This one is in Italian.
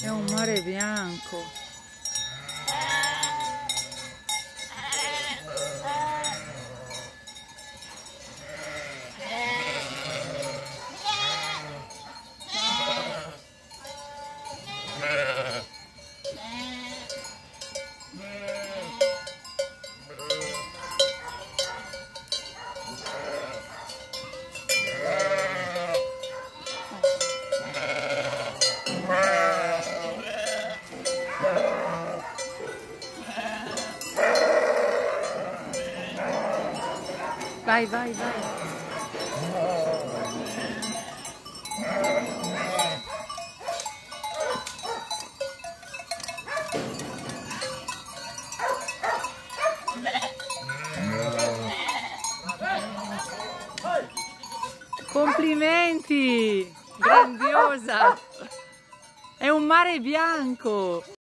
è un mare bianco. Vai, vai, vai. Complimenti! Grandiosa! È un mare bianco!